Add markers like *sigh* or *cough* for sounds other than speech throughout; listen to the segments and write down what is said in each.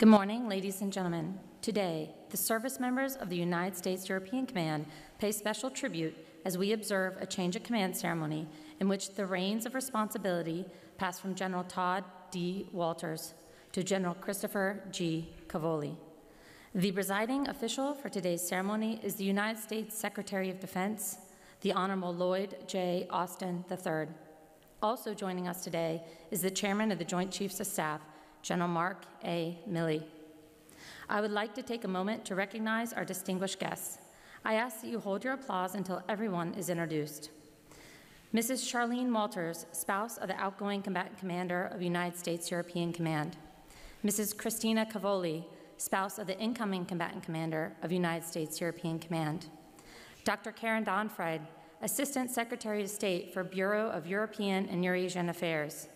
Good morning, ladies and gentlemen. Today, the service members of the United States European Command pay special tribute as we observe a change of command ceremony in which the reins of responsibility pass from General Tod D. Wolters to General Christopher G. Cavoli. The presiding official for today's ceremony is the United States Secretary of Defense, the Honorable Lloyd J. Austin III. Also joining us today is the Chairman of the Joint Chiefs of Staff, General Mark A. Milley. I would like to take a moment to recognize our distinguished guests. I ask that you hold your applause until everyone is introduced. Mrs. Charlene Wolters, spouse of the outgoing combatant commander of United States European Command. Mrs. Christina Cavoli, spouse of the incoming combatant commander of United States European Command. Dr. Karen Donfried, Assistant Secretary of State for Bureau of European and Eurasian Affairs.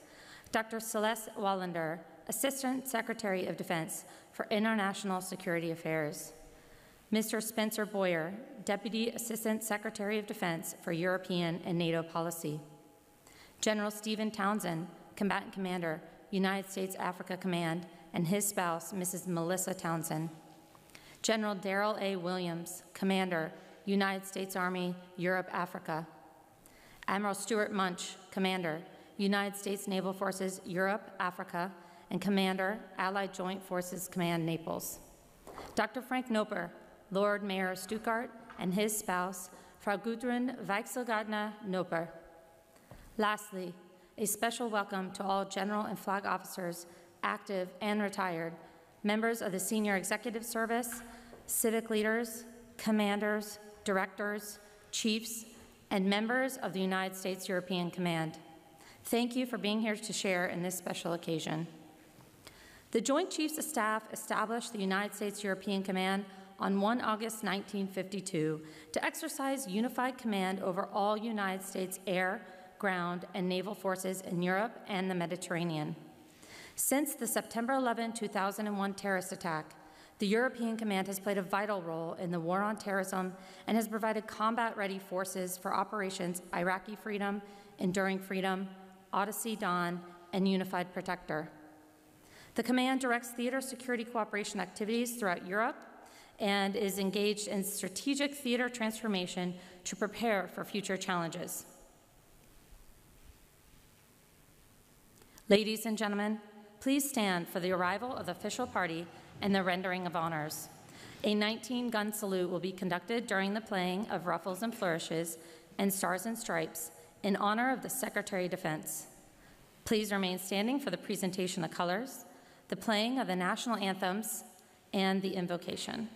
Dr. Celeste Wallander, Assistant Secretary of Defense for International Security Affairs. Mr. Spencer Boyer, Deputy Assistant Secretary of Defense for European and NATO Policy. General Stephen Townsend, Combatant Commander, United States Africa Command, and his spouse, Mrs. Melissa Townsend. General Darryl A. Williams, Commander, United States Army, Europe, Africa. Admiral Stuart Munsch, Commander, United States Naval Forces, Europe, Africa, and Commander, Allied Joint Forces Command, Naples. Dr. Frank Nopper, Lord Mayor of Stuttgart, and his spouse, Frau Gudrun Weichselgartner Nopper. Lastly, a special welcome to all general and flag officers, active and retired, members of the Senior Executive Service, civic leaders, commanders, directors, chiefs, and members of the United States European Command. Thank you for being here to share in this special occasion. The Joint Chiefs of Staff established the United States European Command on 1 August 1952 to exercise unified command over all United States air, ground, and naval forces in Europe and the Mediterranean. Since the September 11, 2001 terrorist attack, the European Command has played a vital role in the war on terrorism and has provided combat ready forces for operations Iraqi Freedom, Enduring Freedom, Odyssey Dawn, and Unified Protector. The command directs theater security cooperation activities throughout Europe and is engaged in strategic theater transformation to prepare for future challenges. Ladies and gentlemen, please stand for the arrival of the official party and the rendering of honors. A 19 gun salute will be conducted during the playing of Ruffles and Flourishes and Stars and Stripes in honor of the Secretary of Defense. Please remain standing for the presentation of colors the playing of the national anthems, and the invocation.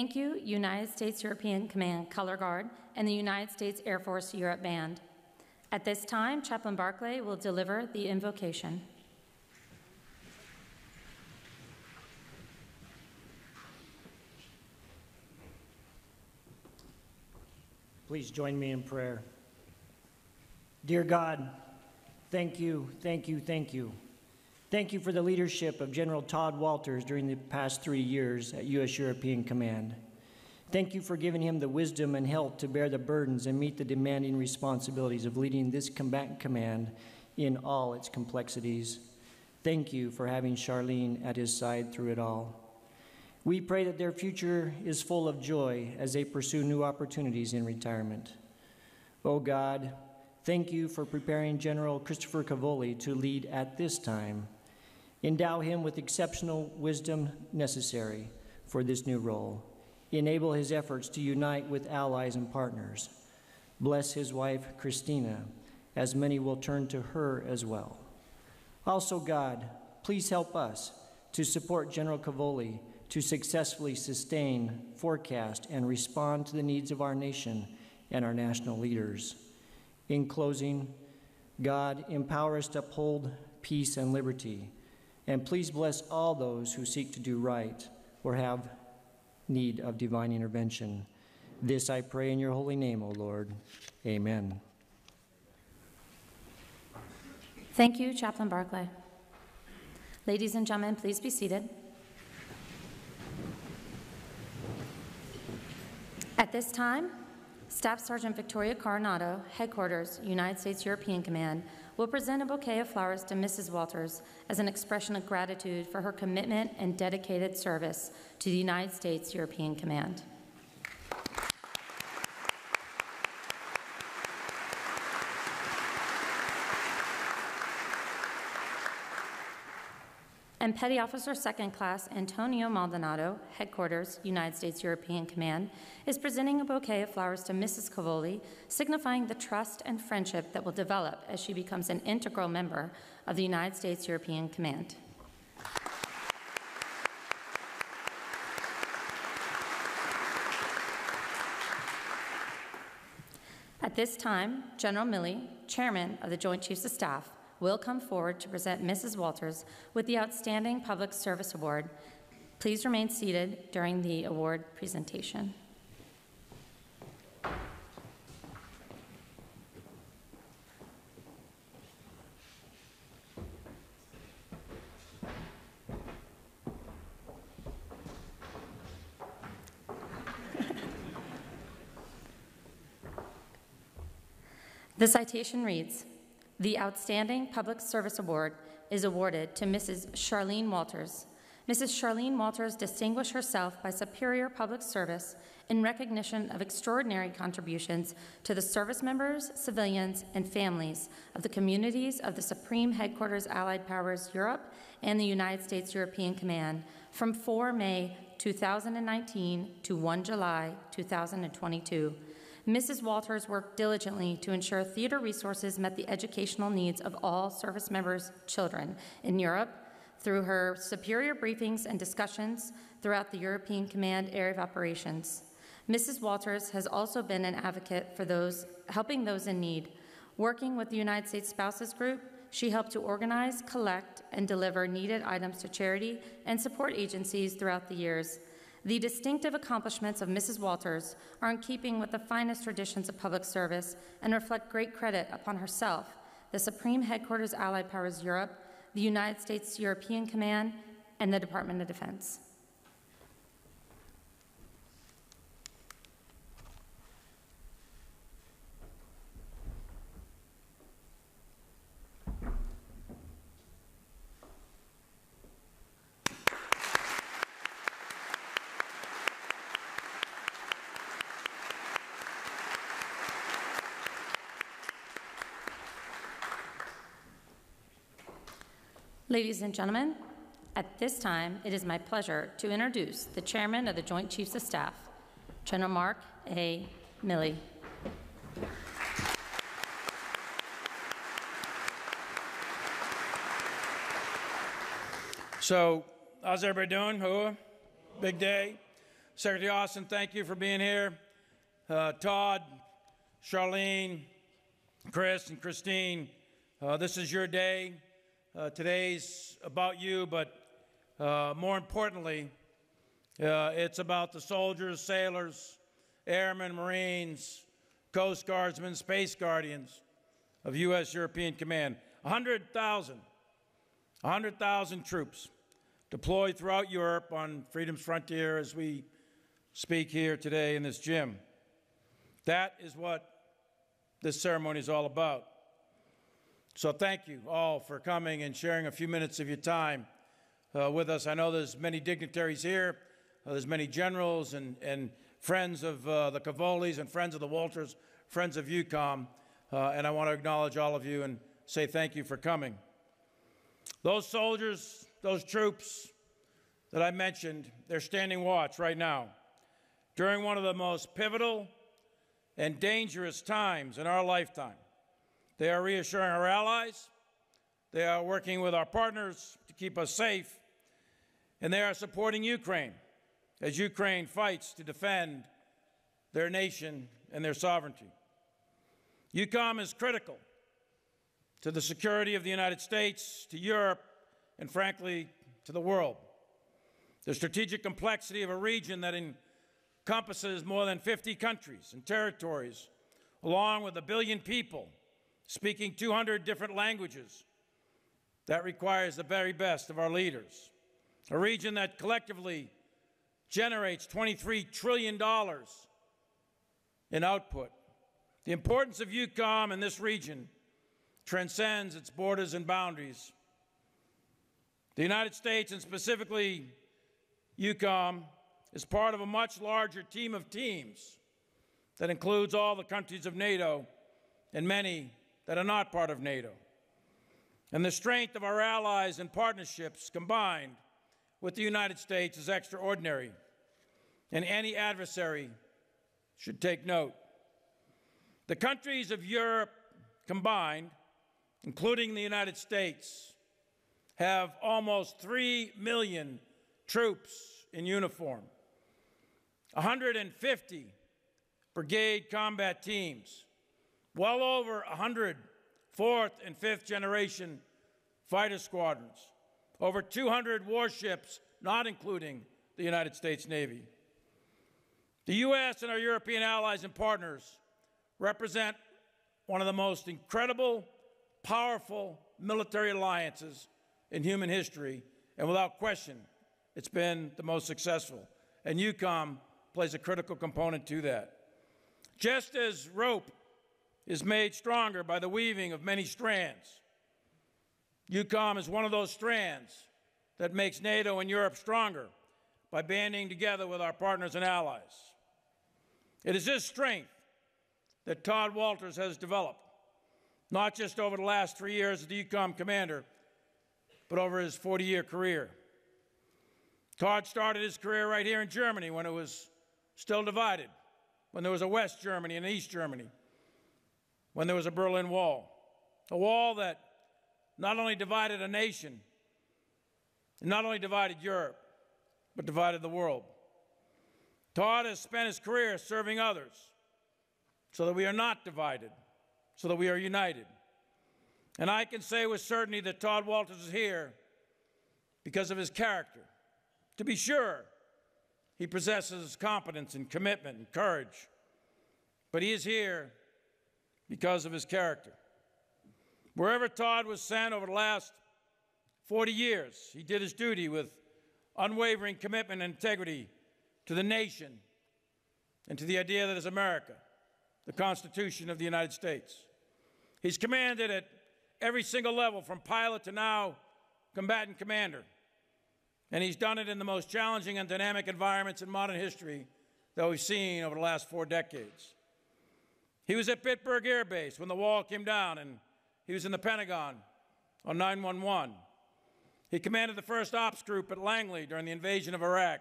Thank you, United States European Command Color Guard and the United States Air Force Europe Band. At this time, Chaplain Barclay will deliver the invocation. Please join me in prayer. Dear God, thank you, thank you, thank you. Thank you for the leadership of General Tod Wolters during the past three years at U.S. European Command. Thank you for giving him the wisdom and help to bear the burdens and meet the demanding responsibilities of leading this combatant command in all its complexities. Thank you for having Charlene at his side through it all. We pray that their future is full of joy as they pursue new opportunities in retirement. Oh God, thank you for preparing General Christopher Cavoli to lead at this time. Endow him with exceptional wisdom necessary for this new role. Enable his efforts to unite with allies and partners. Bless his wife, Christina, as many will turn to her as well. Also, God, please help us to support General Cavoli to successfully sustain, forecast, and respond to the needs of our nation and our national leaders. In closing, God, empower us to uphold peace and liberty and please bless all those who seek to do right or have need of divine intervention. This I pray in your holy name, O Lord. Amen. Thank you, Chaplain Barclay. Ladies and gentlemen, please be seated. At this time, Staff Sergeant Victoria Coronado, Headquarters, United States European Command, will present a bouquet of flowers to Mrs. Wolters as an expression of gratitude for her commitment and dedicated service to the United States European Command. And Petty Officer Second Class Antonio Maldonado, Headquarters, United States European Command, is presenting a bouquet of flowers to Mrs. Cavoli, signifying the trust and friendship that will develop as she becomes an integral member of the United States European Command. At this time, General Milley, Chairman of the Joint Chiefs of Staff, will come forward to present Mrs. Wolters with the Outstanding Public Service Award. Please remain seated during the award presentation. The citation reads the Outstanding Public Service Award is awarded to Mrs. Charlene Wolters. Mrs. Charlene Wolters distinguished herself by superior public service in recognition of extraordinary contributions to the service members, civilians, and families of the communities of the Supreme Headquarters Allied Powers Europe and the United States European Command from 4 May 2019 to 1 July 2022. Mrs. Wolters worked diligently to ensure theater resources met the educational needs of all service members' children in Europe through her superior briefings and discussions throughout the European Command area of operations. Mrs. Wolters has also been an advocate for those helping those in need. Working with the United States Spouses Group, she helped to organize, collect, and deliver needed items to charity and support agencies throughout the years. The distinctive accomplishments of Mrs. Wolters are in keeping with the finest traditions of public service and reflect great credit upon herself, the Supreme Headquarters Allied Powers Europe, the United States European Command, and the Department of Defense. Ladies and gentlemen, at this time, it is my pleasure to introduce the Chairman of the Joint Chiefs of Staff, General Mark A. Milley. So, how's everybody doing? Who? Big day. Secretary Austin, thank you for being here. Uh, Tod, Charlene, Chris, and Christine, uh, this is your day. Uh, today's about you, but uh, more importantly, uh, it's about the soldiers, sailors, airmen, Marines, Coast Guardsmen, Space Guardians of U.S. European Command. 100,000, 100,000 troops deployed throughout Europe on Freedom's frontier as we speak here today in this gym. That is what this ceremony is all about. So thank you all for coming and sharing a few minutes of your time uh, with us. I know there's many dignitaries here. Uh, there's many generals and, and friends of uh, the Cavolis and friends of the Wolters, friends of EUCOM, uh, and I want to acknowledge all of you and say thank you for coming. Those soldiers, those troops that I mentioned, they're standing watch right now during one of the most pivotal and dangerous times in our lifetime. They are reassuring our allies, they are working with our partners to keep us safe, and they are supporting Ukraine as Ukraine fights to defend their nation and their sovereignty. EUCOM is critical to the security of the United States, to Europe, and frankly, to the world. The strategic complexity of a region that encompasses more than 50 countries and territories, along with a billion people speaking 200 different languages, that requires the very best of our leaders. A region that collectively generates $23 trillion in output. The importance of EUCOM in this region transcends its borders and boundaries. The United States, and specifically EUCOM, is part of a much larger team of teams that includes all the countries of NATO and many that are not part of NATO. And the strength of our allies and partnerships combined with the United States is extraordinary, and any adversary should take note. The countries of Europe combined, including the United States, have almost 3 million troops in uniform, 150 brigade combat teams, well over 100 fourth and fifth generation fighter squadrons, over 200 warships, not including the United States Navy. The U.S. and our European allies and partners represent one of the most incredible, powerful military alliances in human history, and without question, it's been the most successful. And EUCOM plays a critical component to that. Just as rope is made stronger by the weaving of many strands, EUCOM is one of those strands that makes NATO and Europe stronger by banding together with our partners and allies. It is this strength that Tod Wolters has developed, not just over the last three years as the EUCOM commander, but over his 40 year career. Tod started his career right here in Germany when it was still divided, when there was a West Germany and East Germany, when there was a Berlin Wall, a wall that not only divided a nation, not only divided Europe, but divided the world. Tod has spent his career serving others so that we are not divided, so that we are united. And I can say with certainty that Tod Wolters is here because of his character. To be sure, he possesses competence and commitment and courage, but he is here because of his character. Wherever Tod was sent over the last 40 years, he did his duty with unwavering commitment and integrity to the nation and to the idea that is America, the Constitution of the United States. He's commanded at every single level, from pilot to now combatant commander. And he's done it in the most challenging and dynamic environments in modern history that we've seen over the last four decades. He was at Bitburg Air Base when the wall came down, and he was in the Pentagon on 911. He commanded the first ops group at Langley during the invasion of Iraq.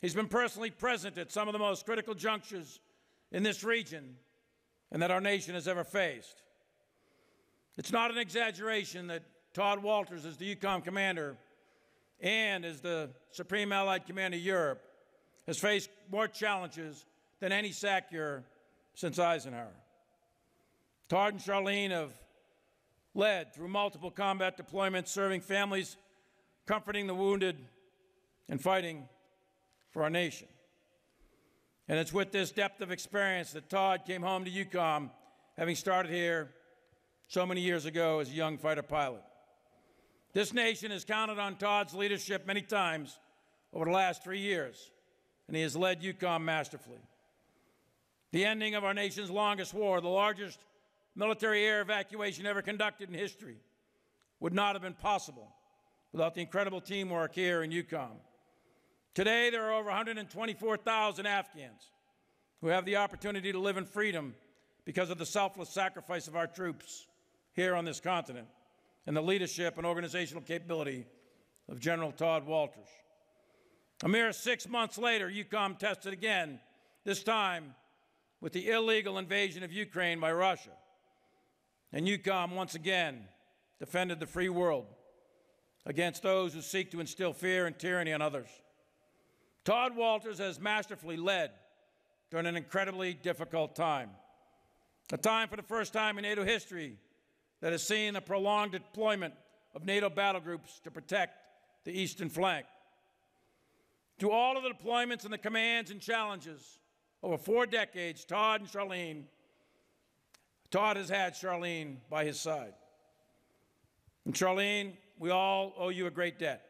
He's been personally present at some of the most critical junctures in this region and that our nation has ever faced. It's not an exaggeration that Tod Wolters, as the EUCOM commander and as the Supreme Allied Commander of Europe, has faced more challenges than any SACEUR since Eisenhower. Tod and Charlene have led through multiple combat deployments, serving families, comforting the wounded, and fighting for our nation. And it's with this depth of experience that Tod came home to EUCOM, having started here so many years ago as a young fighter pilot. This nation has counted on Tod's leadership many times over the last three years, and he has led EUCOM masterfully. The ending of our nation's longest war, the largest military air evacuation ever conducted in history, would not have been possible without the incredible teamwork here in EUCOM. Today, there are over 124,000 Afghans who have the opportunity to live in freedom because of the selfless sacrifice of our troops here on this continent and the leadership and organizational capability of General Tod Wolters. A mere six months later, EUCOM tested again, this time with the illegal invasion of Ukraine by Russia. And EUCOM once again defended the free world against those who seek to instill fear and tyranny on others. Tod Wolters has masterfully led during an incredibly difficult time. A time for the first time in NATO history that has seen the prolonged deployment of NATO battle groups to protect the eastern flank. To all of the deployments and the commands and challenges over four decades, Tod and Charlene, Tod has had Charlene by his side. And Charlene, we all owe you a great debt.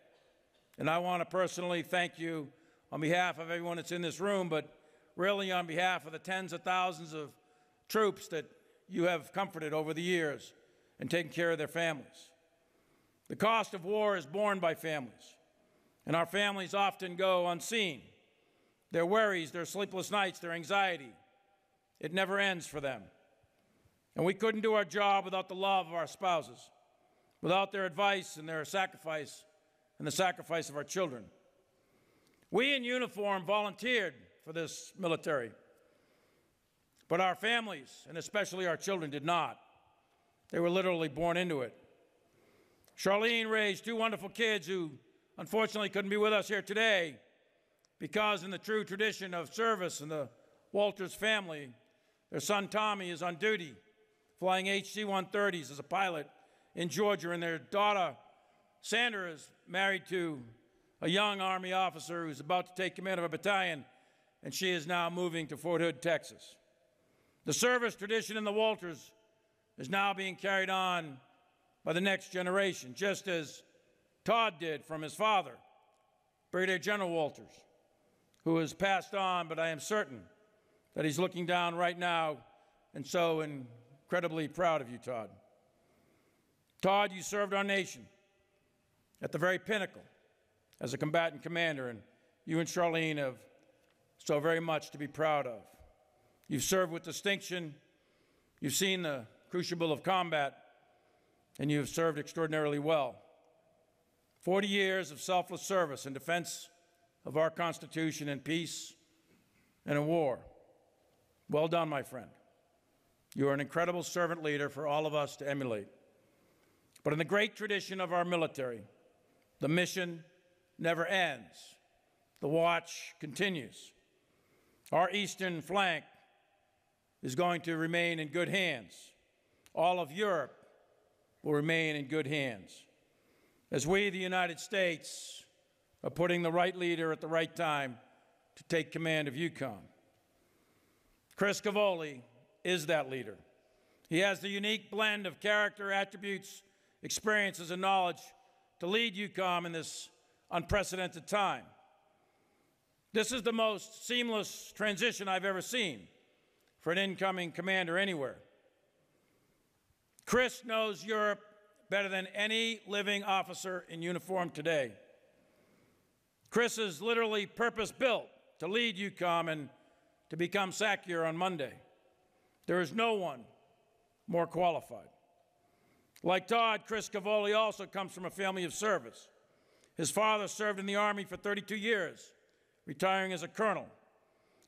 And I want to personally thank you on behalf of everyone that's in this room, but really on behalf of the tens of thousands of troops that you have comforted over the years and taken care of their families. The cost of war is borne by families, and our families often go unseen. Their worries, their sleepless nights, their anxiety, it never ends for them. And we couldn't do our job without the love of our spouses, without their advice and their sacrifice and the sacrifice of our children. We in uniform volunteered for this military, but our families, and especially our children, did not. They were literally born into it. Charlene raised two wonderful kids who unfortunately couldn't be with us here today because, in the true tradition of service in the Wolters family, their son Tommy is on duty flying HC 130s as a pilot in Georgia, and their daughter Sandra is married to a young Army officer who's about to take command of a battalion, and she is now moving to Fort Hood, Texas. The service tradition in the Wolters is now being carried on by the next generation, just as Tod did from his father, Brigadier General Wolters, who has passed on, but I am certain that he's looking down right now and so incredibly proud of you, Tod. Tod, you served our nation at the very pinnacle as a combatant commander, and you and Charlene have so very much to be proud of. You've served with distinction, you've seen the crucible of combat, and you have served extraordinarily well. 40 years of selfless service in defense of our Constitution in peace and in war. Well done, my friend. You are an incredible servant leader for all of us to emulate. But in the great tradition of our military, the mission never ends. The watch continues. Our eastern flank is going to remain in good hands all of Europe will remain in good hands. As we, the United States, are putting the right leader at the right time to take command of EUCOM. Chris Cavoli is that leader. He has the unique blend of character, attributes, experiences, and knowledge to lead EUCOM in this unprecedented time. This is the most seamless transition I've ever seen for an incoming commander anywhere. Chris knows Europe better than any living officer in uniform today. Chris is literally purpose built to lead EUCOM and to become SACEUR on Monday. There is no one more qualified. Like Todd, Chris Cavoli also comes from a family of service. His father served in the Army for 32 years, retiring as a colonel.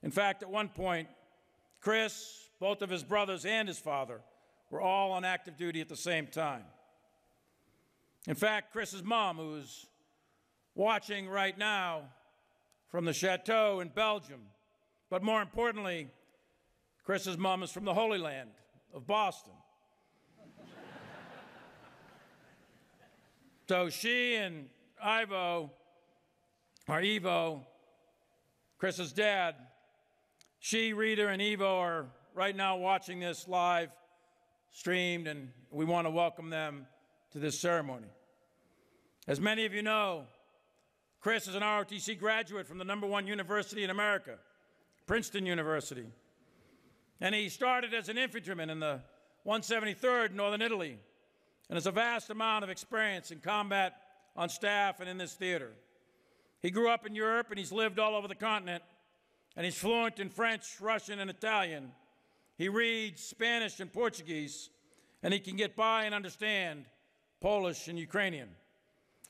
In fact, at one point, Chris, both of his brothers, and his father were all on active duty at the same time. In fact, Chris's mom, who's watching right now from the Chateau in Belgium. But more importantly, Chris's mom is from the Holy Land of Boston. *laughs* so she and Ivo, or Evo, Chris's dad, she, Rita, and Evo are right now watching this live streamed, and we want to welcome them to this ceremony. As many of you know, Chris is an ROTC graduate from the number one university in America, Princeton University. And he started as an infantryman in the 173rd Northern Italy and has a vast amount of experience in combat on staff and in this theater. He grew up in Europe and he's lived all over the continent, and he's fluent in French, Russian, and Italian. He reads Spanish and Portuguese, and he can get by and understand Polish and Ukrainian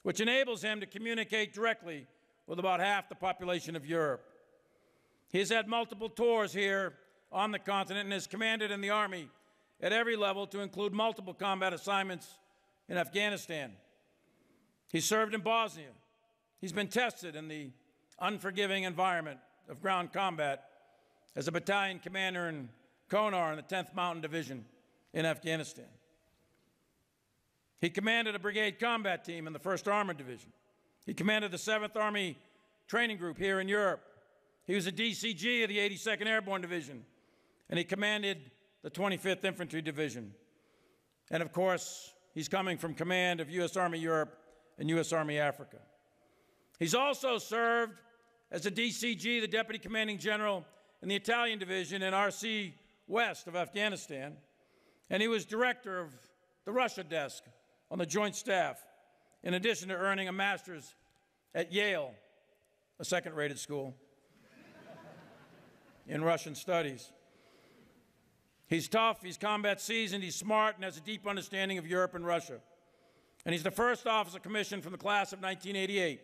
which enables him to communicate directly with about half the population of Europe. He's had multiple tours here on the continent and has commanded in the Army at every level to include multiple combat assignments in Afghanistan. He served in Bosnia. He's been tested in the unforgiving environment of ground combat as a battalion commander in Kunar in the 10th Mountain Division in Afghanistan. He commanded a brigade combat team in the 1st Armored Division. He commanded the 7th Army Training Group here in Europe. He was a DCG of the 82nd Airborne Division, and he commanded the 25th Infantry Division. And of course, he's coming from command of U.S. Army Europe and U.S. Army Africa. He's also served as a DCG, the Deputy Commanding General in the Italian Division in RC West of Afghanistan, and he was director of the Russia desk on the Joint Staff, in addition to earning a master's at Yale, a second rated school, in Russian studies. He's tough, he's combat seasoned, he's smart, and has a deep understanding of Europe and Russia. And he's the first officer commissioned from the class of 1988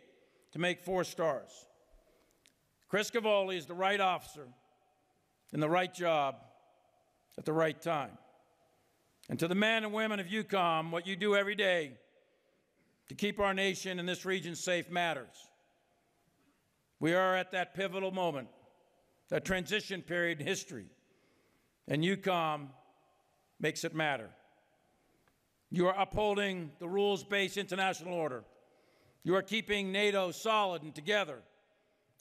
to make four stars. Chris Cavoli is the right officer in the right job at the right time. And to the men and women of EUCOM, what you do every day to keep our nation and this region safe matters. We are at that pivotal moment, that transition period in history, and EUCOM makes it matter. You are upholding the rules based international order. You are keeping NATO solid and together.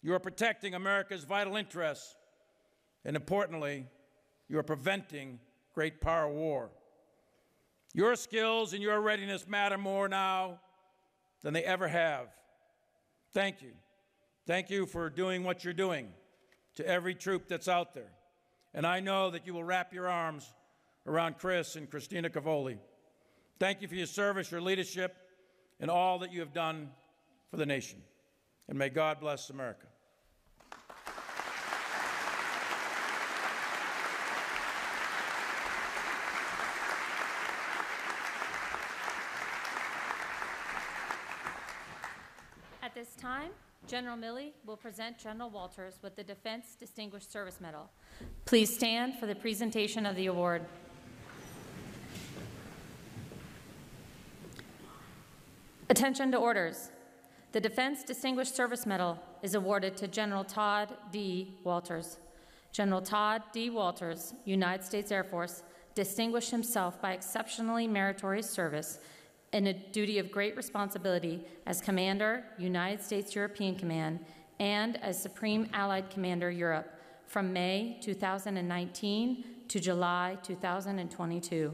You are protecting America's vital interests. And importantly, you are preventing great power war. Your skills and your readiness matter more now than they ever have. Thank you. Thank you for doing what you're doing to every troop that's out there. And I know that you will wrap your arms around Chris and Christina Cavoli. Thank you for your service, your leadership, and all that you have done for the nation. And may God bless America. this time, General Milley will present General Wolters with the Defense Distinguished Service Medal. Please stand for the presentation of the award. Attention to orders. The Defense Distinguished Service Medal is awarded to General Tod D. Wolters. General Tod D. Wolters, United States Air Force, distinguished himself by exceptionally meritorious service in a duty of great responsibility as Commander, United States European Command, and as Supreme Allied Commander Europe from May 2019 to July 2022.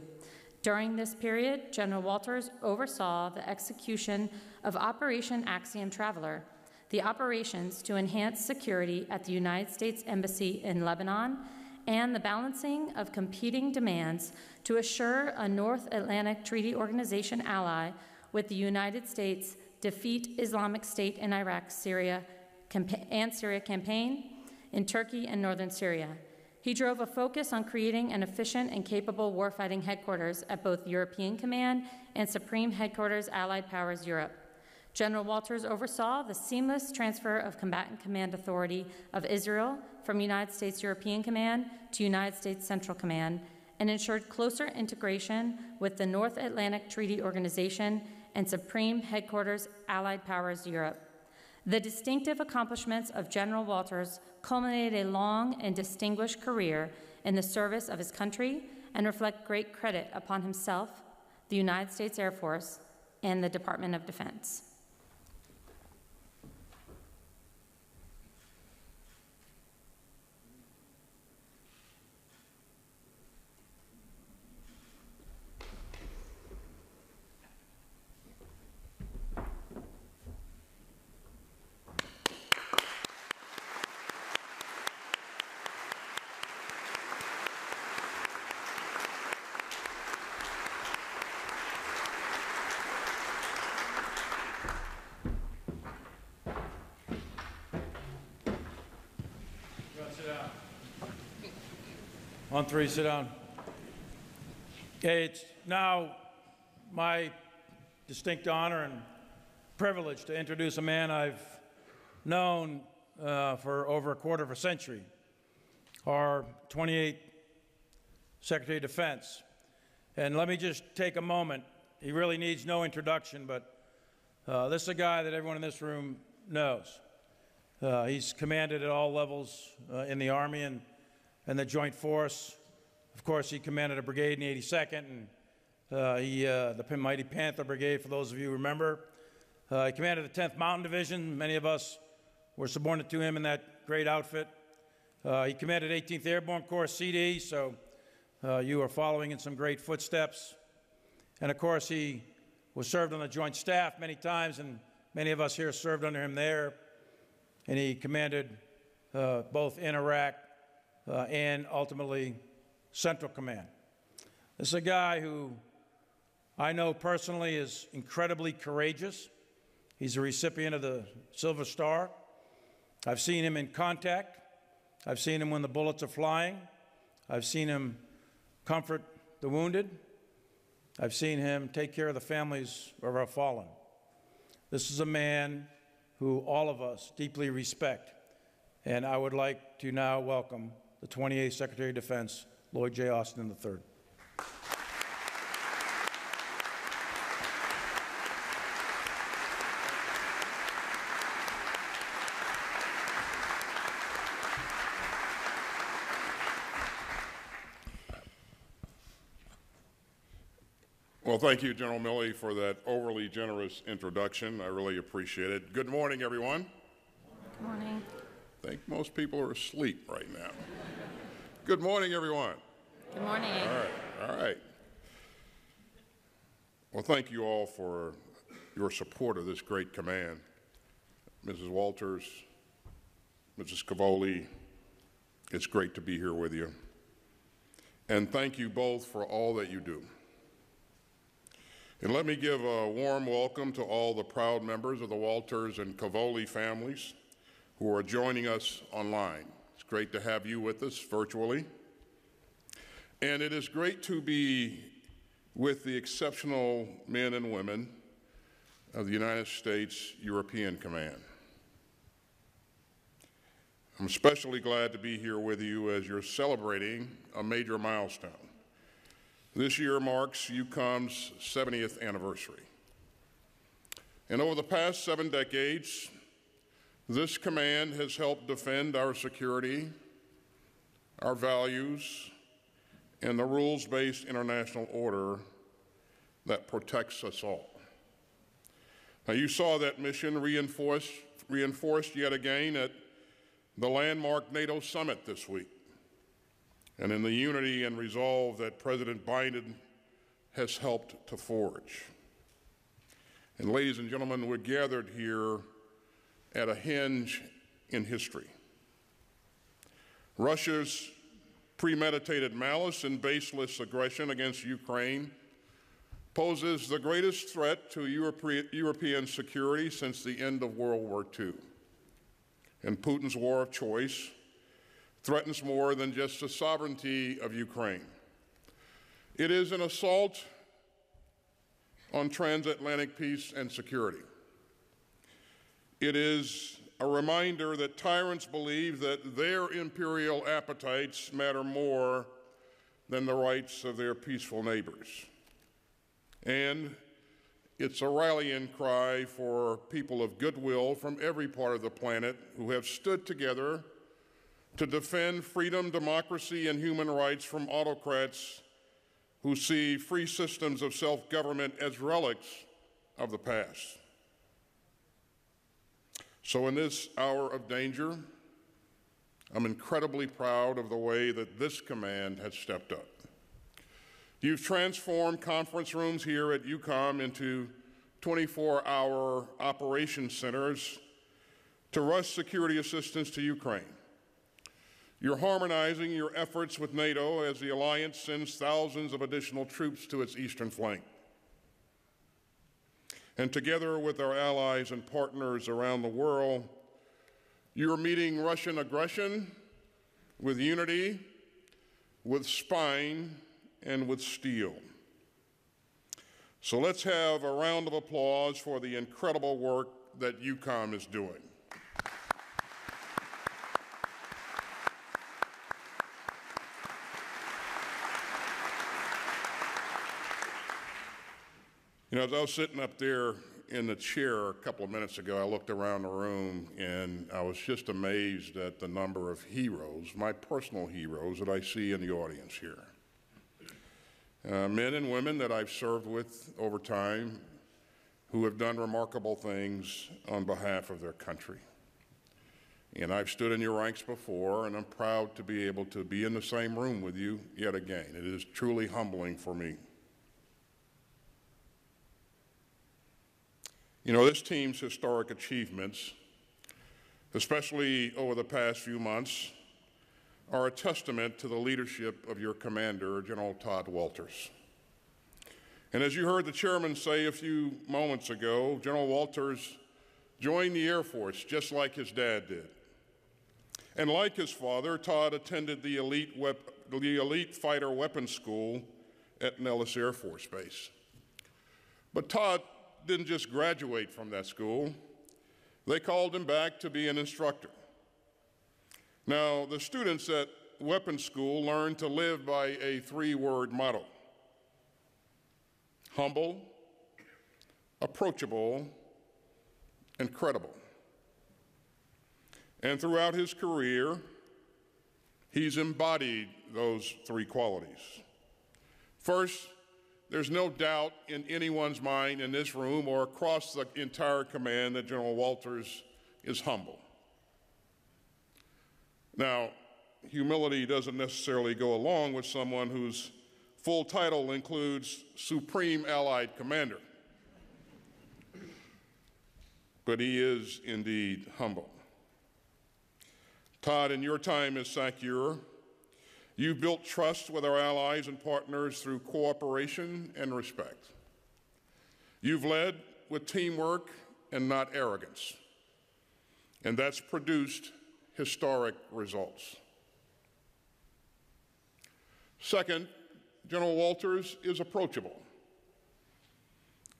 During this period, General Wolters oversaw the execution of Operation Axiom Traveler, the operations to enhance security at the United States Embassy in Lebanon, and the balancing of competing demands to assure a North Atlantic Treaty Organization ally with the United States defeat Islamic State in Iraq, Syria, and Syria campaign in Turkey and northern Syria. He drove a focus on creating an efficient and capable warfighting headquarters at both European Command and Supreme Headquarters Allied Powers Europe. General Wolters oversaw the seamless transfer of combatant command authority of Israel from United States European Command to United States Central Command and ensured closer integration with the North Atlantic Treaty Organization and Supreme Headquarters Allied Powers Europe. The distinctive accomplishments of General Wolters culminated a long and distinguished career in the service of his country and reflect great credit upon himself, the United States Air Force, and the Department of Defense. Sit down. On three, sit down. Okay, it's now my distinct honor and privilege to introduce a man I've known uh, for over a quarter of a century, our 28th Secretary of Defense. And let me just take a moment. He really needs no introduction, but uh, this is a guy that everyone in this room knows. Uh, he's commanded at all levels uh, in the Army and, and the Joint Force. Of course, he commanded a brigade in the 82nd, and uh, he, uh, the Mighty Panther Brigade, for those of you who remember. Uh, he commanded the 10th Mountain Division. Many of us were subordinate to him in that great outfit. Uh, he commanded 18th Airborne Corps CD, so you are following in some great footsteps. And of course, he was served on the Joint Staff many times, and many of us here served under him there and he commanded uh, both in Iraq uh, and ultimately Central Command. This is a guy who I know personally is incredibly courageous. He's a recipient of the Silver Star. I've seen him in contact. I've seen him when the bullets are flying. I've seen him comfort the wounded. I've seen him take care of the families of our fallen. This is a man who all of us deeply respect. And I would like to now welcome the 28th Secretary of Defense, Lloyd J. Austin III. Well, thank you, General Milley, for that overly generous introduction. I really appreciate it. Good morning, everyone. Good morning. I think most people are asleep right now. Good morning, everyone. Good morning. All right, all right. Well, thank you all for your support of this great command. Mrs. Wolters, Mrs. Cavoli, it's great to be here with you. And thank you both for all that you do. And let me give a warm welcome to all the proud members of the Wolters and Cavoli families who are joining us online. Great to have you with us virtually. And it is great to be with the exceptional men and women of the United States European Command. I'm especially glad to be here with you as you're celebrating a major milestone. This year marks EUCOM's 70th anniversary. And over the past seven decades, this command has helped defend our security, our values, and the rules based international order that protects us all. Now, you saw that mission reinforced, reinforced yet again at the landmark NATO summit this week and in the unity and resolve that President Biden has helped to forge. And, ladies and gentlemen, we're gathered here at a hinge in history. Russia's premeditated malice and baseless aggression against Ukraine poses the greatest threat to European security since the end of World War II. And Putin's war of choice threatens more than just the sovereignty of Ukraine. It is an assault on transatlantic peace and security. It is a reminder that tyrants believe that their imperial appetites matter more than the rights of their peaceful neighbors. And It's a rallying cry for people of goodwill from every part of the planet who have stood together to defend freedom, democracy, and human rights from autocrats who see free systems of self government as relics of the past. So, in this hour of danger, I'm incredibly proud of the way that this command has stepped up. You've transformed conference rooms here at EUCOM into 24 hour operation centers to rush security assistance to Ukraine. You're harmonizing your efforts with NATO as the alliance sends thousands of additional troops to its eastern flank. And together with our allies and partners around the world, you're meeting Russian aggression with unity, with spine, and with steel. So let's have a round of applause for the incredible work that EUCOM is doing. You know, as I was sitting up there in the chair a couple of minutes ago, I looked around the room and I was just amazed at the number of heroes, my personal heroes, that I see in the audience here. Uh, men and women that I've served with over time who have done remarkable things on behalf of their country. And I've stood in your ranks before, and I'm proud to be able to be in the same room with you yet again. It is truly humbling for me. You know, this team's historic achievements, especially over the past few months, are a testament to the leadership of your commander, General Tod Wolters. And as you heard the chairman say a few moments ago, General Wolters joined the Air Force just like his dad did. And like his father, Tod attended the elite, the elite fighter weapons school at Nellis Air Force Base. But Tod didn't just graduate from that school, they called him back to be an instructor. Now, the students at weapons school learned to live by a three word motto humble, approachable, and credible. And throughout his career, he's embodied those three qualities. First, there's no doubt in anyone's mind in this room or across the entire command that General Wolters is humble. Now, humility doesn't necessarily go along with someone whose full title includes Supreme Allied Commander. But he is indeed humble. Tod, in your time as SACEUR, You've built trust with our allies and partners through cooperation and respect. You've led with teamwork and not arrogance. And that's produced historic results. Second, General Wolters is approachable.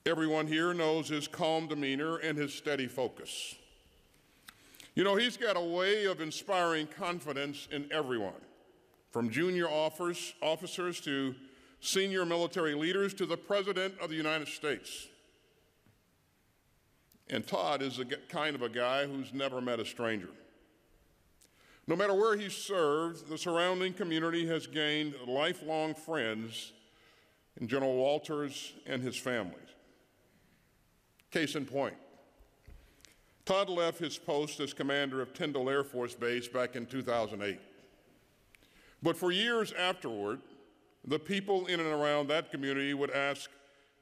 Everyone here knows his calm demeanor and his steady focus. You know, he's got a way of inspiring confidence in everyone from junior officers to senior military leaders to the President of the United States. And Tod is the kind of a guy who's never met a stranger. No matter where he served, the surrounding community has gained lifelong friends in General Wolters and his family. Case in point, Tod left his post as commander of Tyndall Air Force Base back in 2008. But for years afterward, the people in and around that community would ask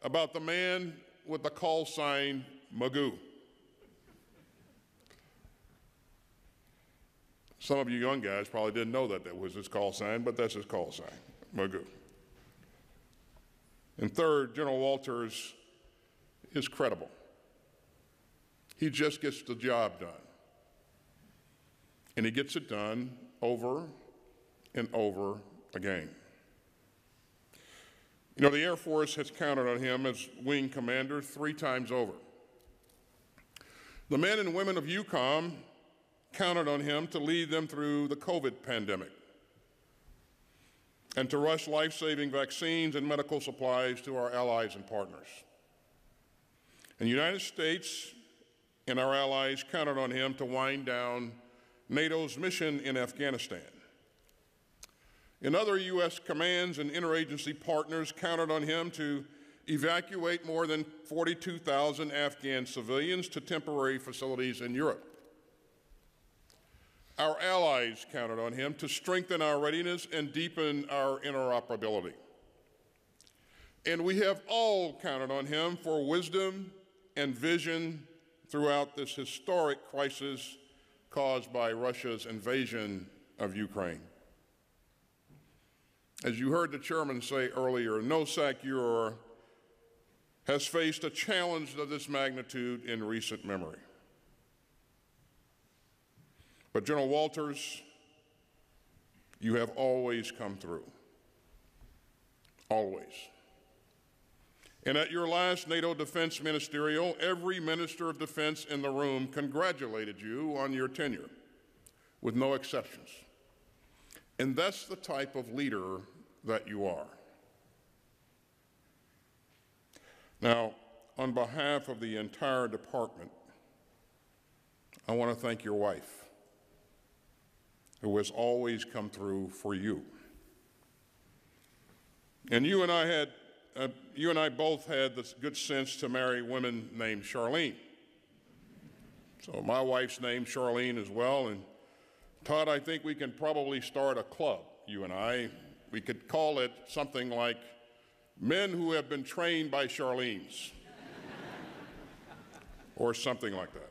about the man with the call sign Magoo. Some of you young guys probably didn't know that that was his call sign, but that's his call sign, Magoo. And third, General Wolters is credible. He just gets the job done. And he gets it done over and over again. You know, the Air Force has counted on him as wing commander three times over. The men and women of EUCOM counted on him to lead them through the COVID pandemic and to rush life saving vaccines and medical supplies to our allies and partners. And the United States and our allies counted on him to wind down NATO's mission in Afghanistan. And other U.S. commands and interagency partners counted on him to evacuate more than 42,000 Afghan civilians to temporary facilities in Europe. Our allies counted on him to strengthen our readiness and deepen our interoperability. And we have all counted on him for wisdom and vision throughout this historic crisis caused by Russia's invasion of Ukraine. As you heard the chairman say earlier, no SACEUR has faced a challenge of this magnitude in recent memory. But General Wolters, you have always come through. Always. And at your last NATO Defense Ministerial, every Minister of Defense in the room congratulated you on your tenure, with no exceptions. And that's the type of leader that you are. Now, on behalf of the entire department, I want to thank your wife, who has always come through for you. And you and I had, uh, you and I both had the good sense to marry women named Charlene. So my wife's named Charlene as well. And Tod, I think we can probably start a club, you and I. We could call it something like Men Who Have Been Trained by Charlene's, *laughs* or something like that.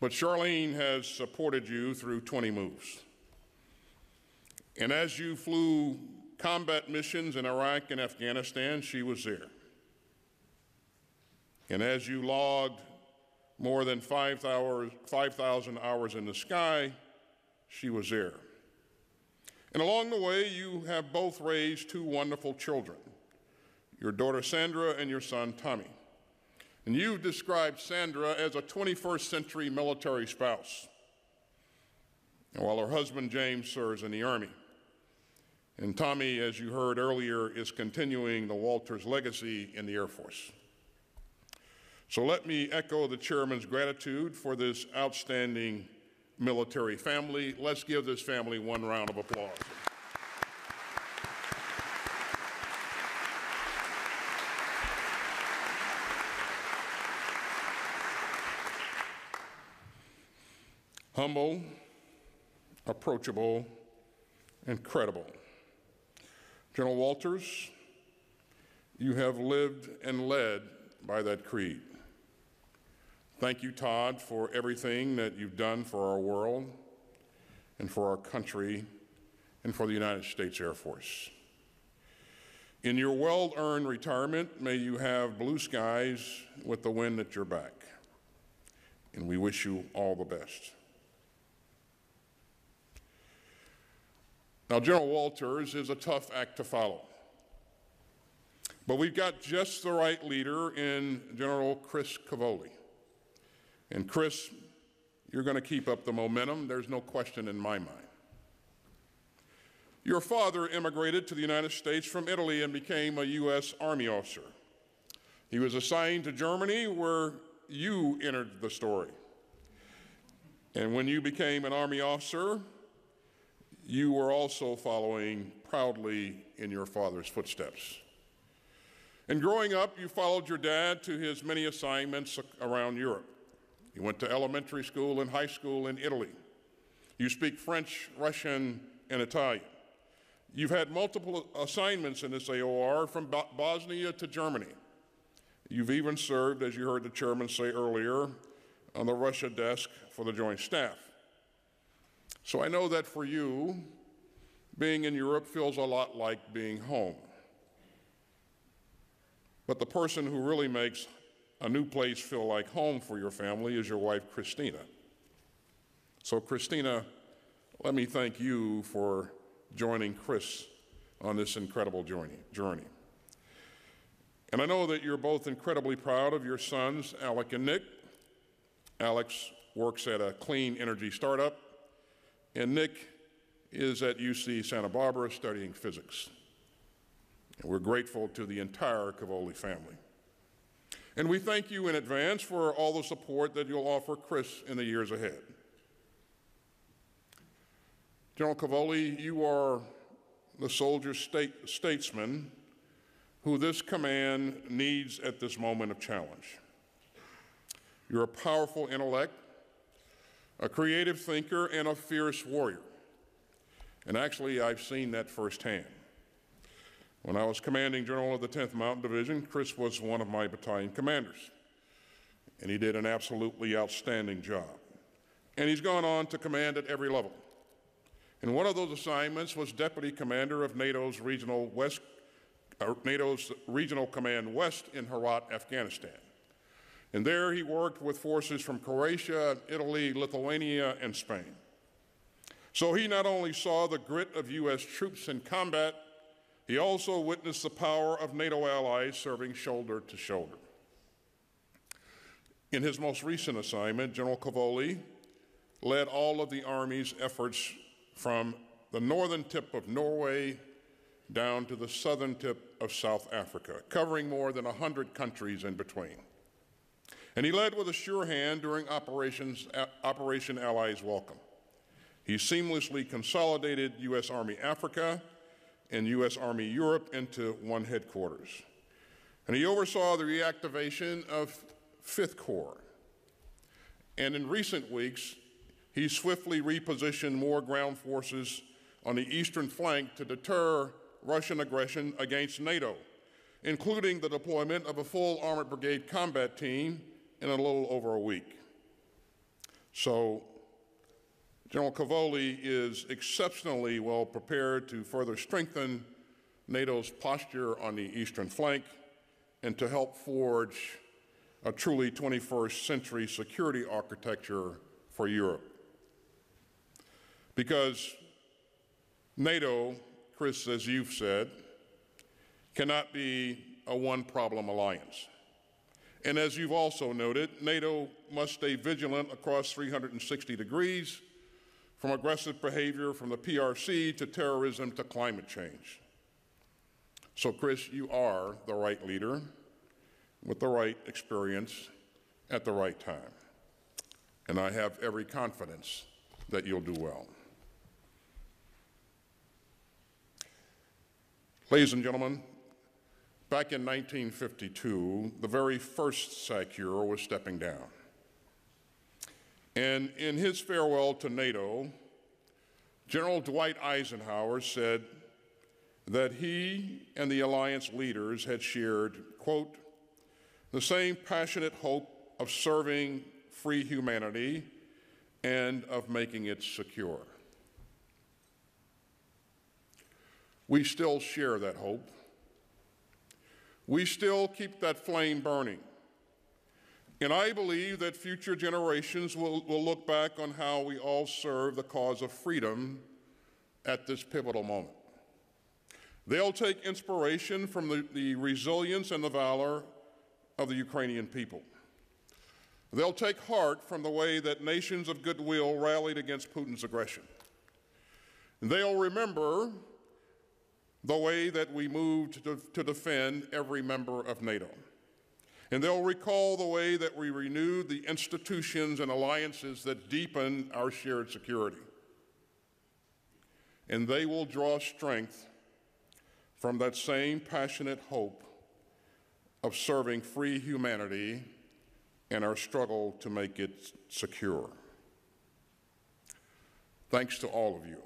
But Charlene has supported you through 20 moves. And as you flew combat missions in Iraq and Afghanistan, she was there. And as you logged more than 5,000 hours in the sky, she was there. And along the way, you have both raised two wonderful children your daughter Sandra and your son Tommy. And you've described Sandra as a 21st century military spouse, while her husband James serves in the Army. And Tommy, as you heard earlier, is continuing the Wolters legacy in the Air Force. So let me echo the chairman's gratitude for this outstanding military family. Let's give this family one round of applause. Humble, approachable, and credible. General Wolters, you have lived and led by that creed. Thank you, Tod, for everything that you've done for our world and for our country and for the United States Air Force. In your well earned retirement, may you have blue skies with the wind at your back. And we wish you all the best. Now, General Wolters is a tough act to follow. But we've got just the right leader in General Chris Cavoli. And Chris, you're going to keep up the momentum. There's no question in my mind. Your father immigrated to the United States from Italy and became a U.S. Army officer. He was assigned to Germany, where you entered the story. And when you became an Army officer, you were also following proudly in your father's footsteps. And growing up, you followed your dad to his many assignments around Europe. You went to elementary school and high school in Italy. You speak French, Russian, and Italian. You've had multiple assignments in this AOR from Bosnia to Germany. You've even served, as you heard the chairman say earlier, on the Russia desk for the Joint Staff. So I know that for you, being in Europe feels a lot like being home. But the person who really makes a new place feel like home for your family is your wife, Christina. So, Christina, let me thank you for joining Chris on this incredible journey. journey. And I know that you're both incredibly proud of your sons, Alec and Nick. Alex works at a clean energy startup, and Nick is at UC Santa Barbara studying physics. And we're grateful to the entire Cavoli family. And we thank you in advance for all the support that you'll offer Chris in the years ahead. General Cavoli, you are the soldier state, statesman who this command needs at this moment of challenge. You're a powerful intellect, a creative thinker, and a fierce warrior. And actually, I've seen that firsthand. When I was commanding general of the 10th Mountain Division, Chris was one of my battalion commanders, and he did an absolutely outstanding job. And he's gone on to command at every level. And one of those assignments was deputy commander of NATO's regional West, uh, NATO's regional command West in Herat, Afghanistan. And there he worked with forces from Croatia, Italy, Lithuania, and Spain. So he not only saw the grit of U.S. troops in combat, he also witnessed the power of NATO allies serving shoulder to shoulder. In his most recent assignment, General Cavoli led all of the Army's efforts from the northern tip of Norway down to the southern tip of South Africa, covering more than 100 countries in between. And he led with a sure hand during Operations, Operation Allies Welcome. He seamlessly consolidated U.S. Army Africa and U.S. Army Europe into one headquarters. And he oversaw the reactivation of Fifth Corps. And in recent weeks, he swiftly repositioned more ground forces on the eastern flank to deter Russian aggression against NATO, including the deployment of a full armored brigade combat team in a little over a week. So General Cavoli is exceptionally well prepared to further strengthen NATO's posture on the eastern flank and to help forge a truly 21st century security architecture for Europe. Because NATO, Chris, as you've said, cannot be a one problem alliance. And as you've also noted, NATO must stay vigilant across 360 degrees from aggressive behavior from the PRC to terrorism to climate change. So, Chris, you are the right leader with the right experience at the right time. And I have every confidence that you'll do well. Ladies and gentlemen, back in 1952, the very first SACEUR was stepping down. And in his farewell to NATO, General Dwight Eisenhower said that he and the alliance leaders had shared, quote, the same passionate hope of serving free humanity and of making it secure. We still share that hope. We still keep that flame burning. And I believe that future generations will, will look back on how we all serve the cause of freedom at this pivotal moment. They'll take inspiration from the, the resilience and the valor of the Ukrainian people. They'll take heart from the way that nations of goodwill rallied against Putin's aggression. They'll remember the way that we moved to, to defend every member of NATO. And they'll recall the way that we renewed the institutions and alliances that deepen our shared security. And they will draw strength from that same passionate hope of serving free humanity and our struggle to make it secure. Thanks to all of you.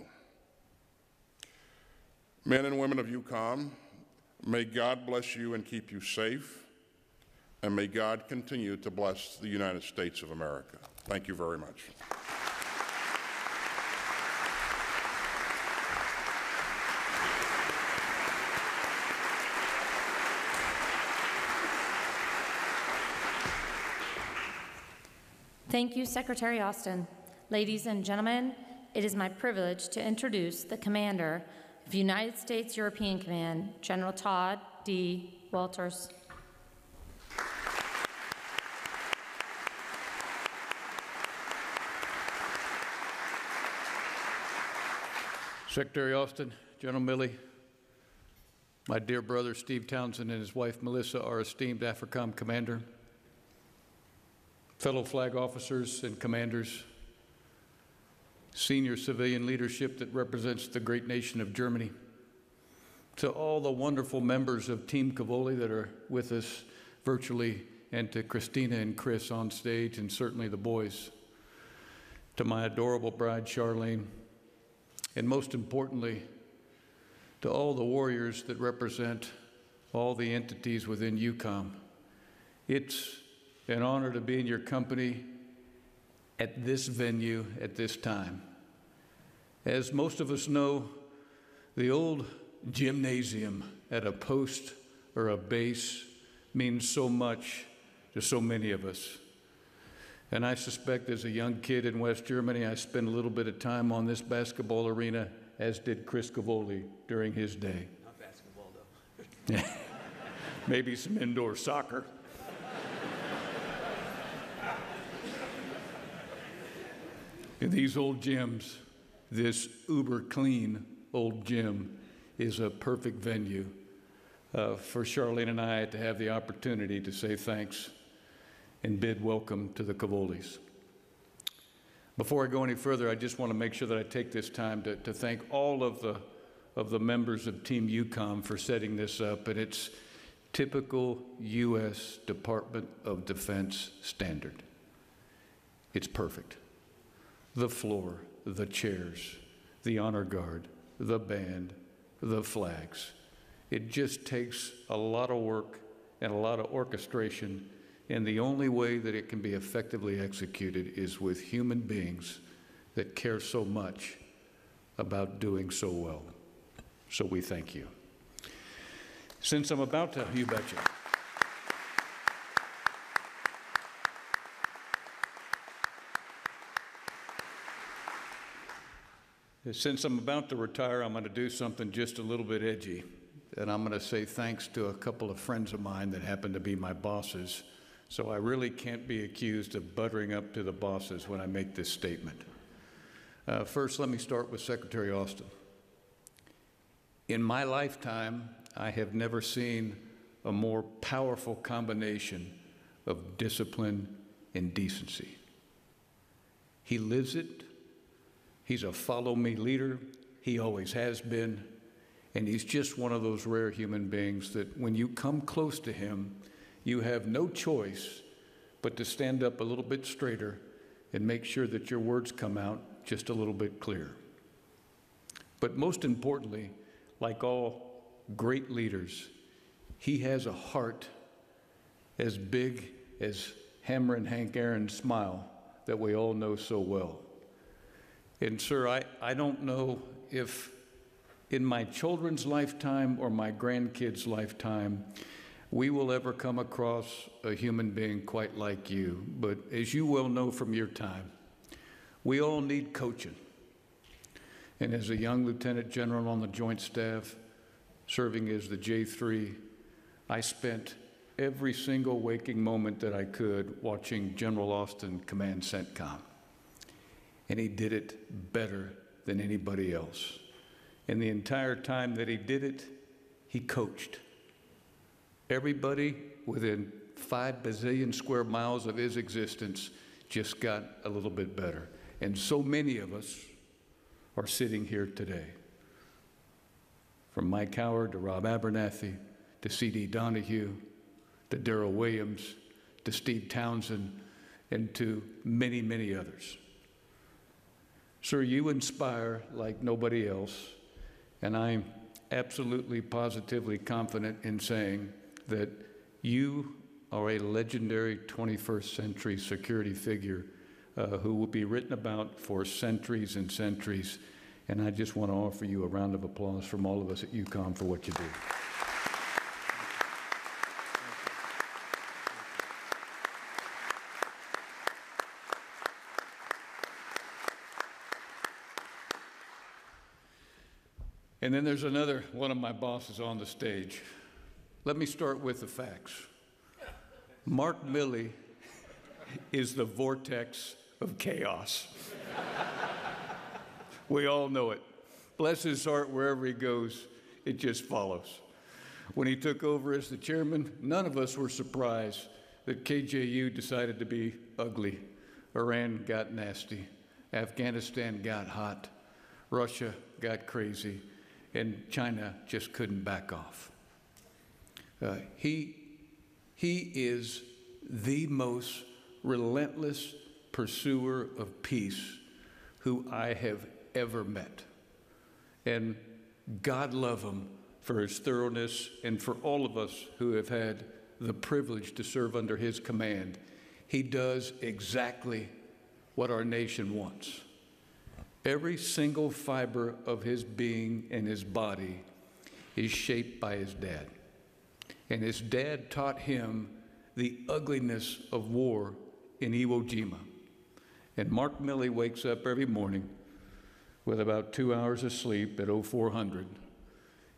Men and women of EUCOM, may God bless you and keep you safe and may God continue to bless the United States of America. Thank you very much. Thank you, Secretary Austin. Ladies and gentlemen, it is my privilege to introduce the Commander of United States European Command, General Tod D. Wolters. Secretary Austin, General Milley, my dear brother Steve Townsend and his wife Melissa, our esteemed AFRICOM commander, fellow flag officers and commanders, senior civilian leadership that represents the great nation of Germany, to all the wonderful members of Team Cavoli that are with us virtually, and to Christina and Chris on stage, and certainly the boys, to my adorable bride, Charlene, and most importantly, to all the warriors that represent all the entities within EUCOM. It's an honor to be in your company at this venue at this time. As most of us know, the old gymnasium at a post or a base means so much to so many of us. And I suspect as a young kid in West Germany, I spent a little bit of time on this basketball arena, as did Chris Cavoli during his day. Not basketball, though. *laughs* Maybe some indoor soccer. In these old gyms, this uber clean old gym is a perfect venue uh, for Charlene and I to have the opportunity to say thanks and bid welcome to the Cavolis. Before I go any further, I just want to make sure that I take this time to, to thank all of the, of the members of Team EUCOM for setting this up, and it's typical U.S. Department of Defense standard. It's perfect. The floor, the chairs, the honor guard, the band, the flags. It just takes a lot of work and a lot of orchestration, and the only way that it can be effectively executed is with human beings that care so much about doing so well. So we thank you. Since I'm about to, you betcha. Since I'm about to retire, I'm going to do something just a little bit edgy. And I'm going to say thanks to a couple of friends of mine that happen to be my bosses. So I really can't be accused of buttering up to the bosses when I make this statement. Uh, first, let me start with Secretary Austin. In my lifetime, I have never seen a more powerful combination of discipline and decency. He lives it He's a follow me leader. He always has been. And he's just one of those rare human beings that when you come close to him, you have no choice but to stand up a little bit straighter and make sure that your words come out just a little bit clearer. But most importantly, like all great leaders, he has a heart as big as Hammerin' Hank Aaron's smile that we all know so well. And, sir, I, I don't know if in my children's lifetime or my grandkids' lifetime we will ever come across a human being quite like you. But as you well know from your time, we all need coaching. And as a young lieutenant general on the Joint Staff, serving as the J3, I spent every single waking moment that I could watching General Austin command CENTCOM and he did it better than anybody else. And the entire time that he did it, he coached. Everybody within five bazillion square miles of his existence just got a little bit better. And so many of us are sitting here today. From Mike Howard to Rob Abernathy to C.D. Donahue to Darryl Williams to Steve Townsend and to many, many others. Sir, you inspire like nobody else, and I'm absolutely positively confident in saying that you are a legendary 21st century security figure uh, who will be written about for centuries and centuries. And I just want to offer you a round of applause from all of us at EUCOM for what you do. And then there's another one of my bosses on the stage. Let me start with the facts. Mark Milley is the vortex of chaos. we all know it. Bless his heart, wherever he goes, it just follows. When he took over as the chairman, none of us were surprised that KJU decided to be ugly. Iran got nasty. Afghanistan got hot. Russia got crazy. And China just couldn't back off. Uh, he, he is the most relentless pursuer of peace who I have ever met. And God love him for his thoroughness and for all of us who have had the privilege to serve under his command. He does exactly what our nation wants. Every single fiber of his being and his body is shaped by his dad. And his dad taught him the ugliness of war in Iwo Jima. And Mark Milley wakes up every morning with about two hours of sleep at 0400,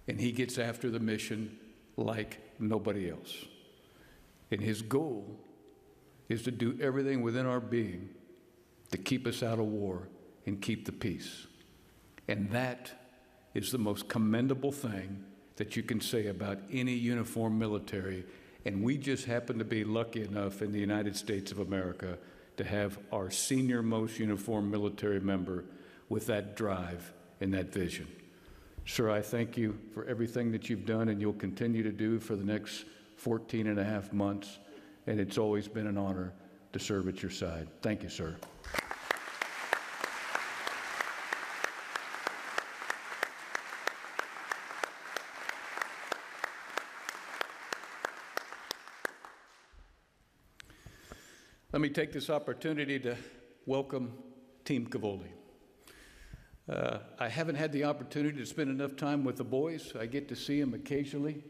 and he gets after the mission like nobody else. And his goal is to do everything within our being to keep us out of war and keep the peace. And that is the most commendable thing that you can say about any uniformed military. And we just happen to be lucky enough in the United States of America to have our senior most uniformed military member with that drive and that vision. Sir, I thank you for everything that you've done and you'll continue to do for the next 14 and a half months. And it's always been an honor to serve at your side. Thank you, sir. Let me take this opportunity to welcome Team Cavoli. Uh, I haven't had the opportunity to spend enough time with the boys. I get to see them occasionally,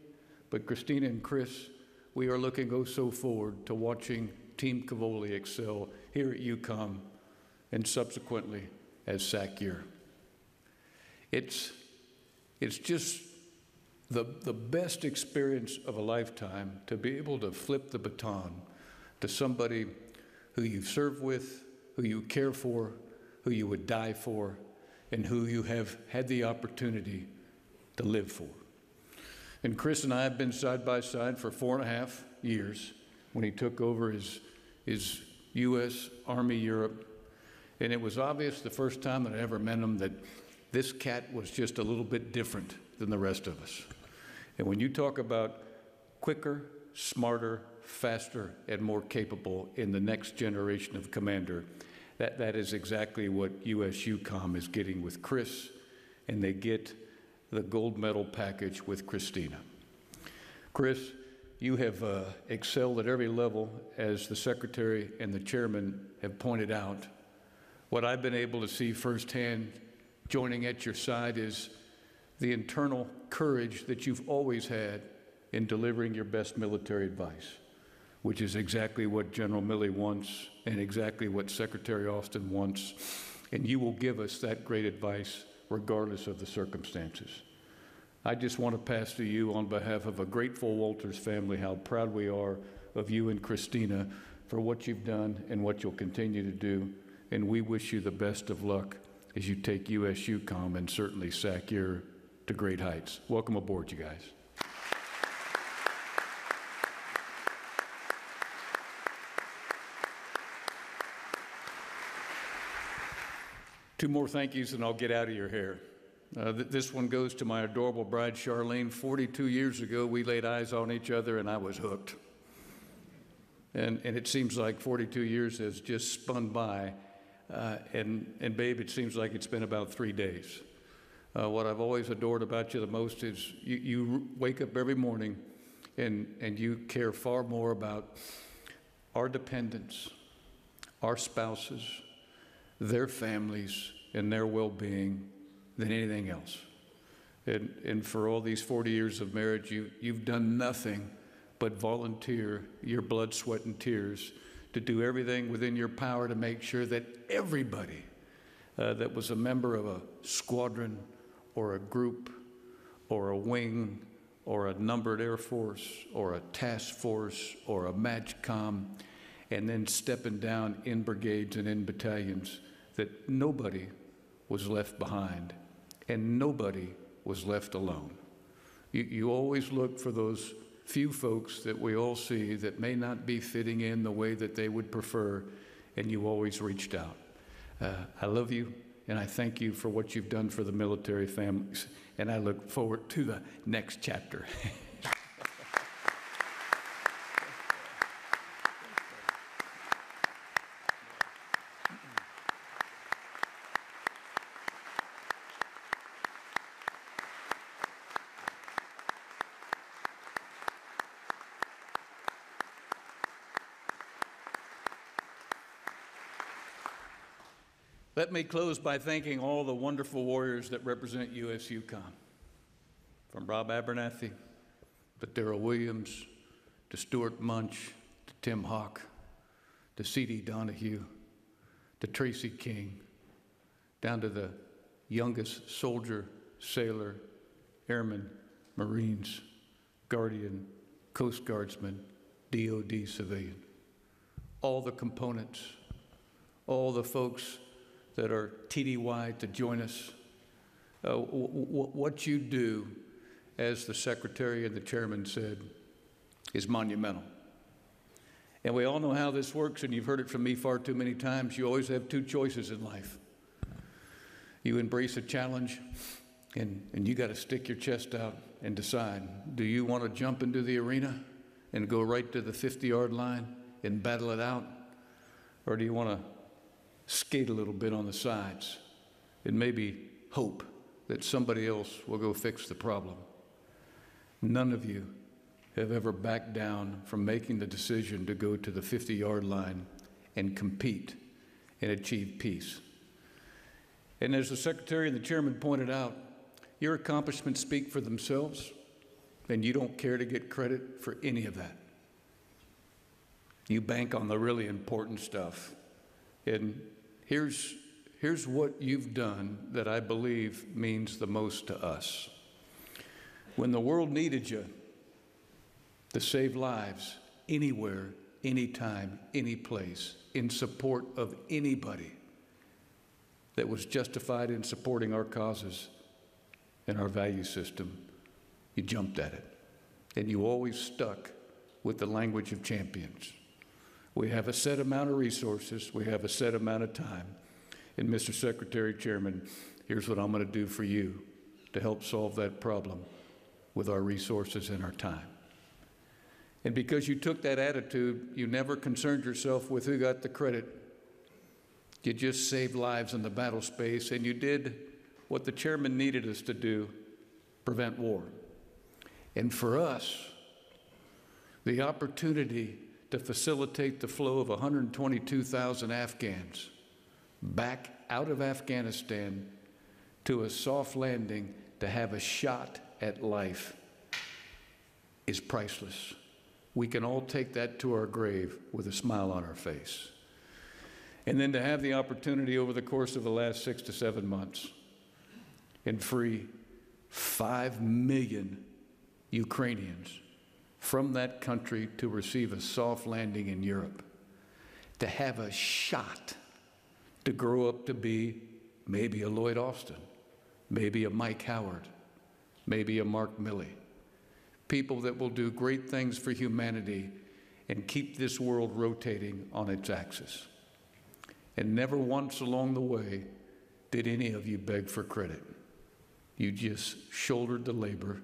but Christina and Chris, we are looking oh so forward to watching Team Cavoli excel here at EUCOM and subsequently as SACEUR. It's, it's just the, the best experience of a lifetime to be able to flip the baton to somebody who you've served with, who you care for, who you would die for, and who you have had the opportunity to live for. And Chris and I have been side by side for four and a half years when he took over his, his U.S. Army Europe. And it was obvious the first time that I ever met him that this cat was just a little bit different than the rest of us. And when you talk about quicker, smarter, faster, and more capable in the next generation of commander. That, that is exactly what USEUCOM is getting with Chris, and they get the gold medal package with Christina. Chris, you have uh, excelled at every level, as the secretary and the chairman have pointed out. What I've been able to see firsthand joining at your side is the internal courage that you've always had in delivering your best military advice which is exactly what General Milley wants and exactly what Secretary Austin wants. And you will give us that great advice regardless of the circumstances. I just want to pass to you on behalf of a grateful Wolters family how proud we are of you and Christina for what you've done and what you'll continue to do. And we wish you the best of luck as you take USEUCOM and certainly SACEUR to great heights. Welcome aboard, you guys. Two more thank yous and I'll get out of your hair. Uh, th- this one goes to my adorable bride, Charlene. 42 years ago, we laid eyes on each other and I was hooked. And, and it seems like 42 years has just spun by. Uh, and, and, babe, it seems like it's been about three days. Uh, what I've always adored about you the most is you, you wake up every morning and, and you care far more about our dependents, our spouses, their families and their well being than anything else. And, and for all these 40 years of marriage, you, you've done nothing but volunteer your blood, sweat, and tears to do everything within your power to make sure that everybody uh, that was a member of a squadron or a group or a wing or a numbered air force or a task force or a MAJCOM, and then stepping down in brigades and in battalions that nobody was left behind and nobody was left alone. You, you always look for those few folks that we all see that may not be fitting in the way that they would prefer, and you always reached out. Uh, I love you, and I thank you for what you've done for the military families, and I look forward to the next chapter. *laughs* Let me close by thanking all the wonderful warriors that represent US EUCOM. From Rob Abernathy to Darryl Williams to Stuart Munsch to Tim Hawk to C.D. Donahue to Tracy King, down to the youngest soldier, sailor, airman, Marines, Guardian, Coast Guardsman, DOD civilian. All the components, all the folks that are TDY to join us. Uh, what you do, as the secretary and the chairman said, is monumental. And we all know how this works, and you've heard it from me far too many times. You always have two choices in life. You embrace a challenge, and, and you got to stick your chest out and decide do you want to jump into the arena and go right to the 50 yard line and battle it out? Or do you want to skate a little bit on the sides and maybe hope that somebody else will go fix the problem. None of you have ever backed down from making the decision to go to the 50 yard line and compete and achieve peace. And as the secretary and the chairman pointed out, your accomplishments speak for themselves, and you don't care to get credit for any of that. You bank on the really important stuff. And Here's, here's what you've done that I believe means the most to us. When the world needed you to save lives anywhere, anytime, any place, in support of anybody that was justified in supporting our causes and our value system, you jumped at it. And you always stuck with the language of champions. We have a set amount of resources, we have a set amount of time. And Mr. Secretary Chairman, here's what I'm going to do for you to help solve that problem with our resources and our time. And because you took that attitude, you never concerned yourself with who got the credit. You just saved lives in the battle space, and you did what the chairman needed us to do prevent war. And for us, the opportunity to facilitate the flow of 122,000 Afghans back out of Afghanistan to a soft landing to have a shot at life is priceless. We can all take that to our grave with a smile on our face. And then to have the opportunity over the course of the last six to seven months and free five million Ukrainians from that country to receive a soft landing in Europe, to have a shot to grow up to be maybe a Lloyd Austin, maybe a Mike Howard, maybe a Mark Milley. People that will do great things for humanity and keep this world rotating on its axis. And never once along the way did any of you beg for credit. You just shouldered the labor,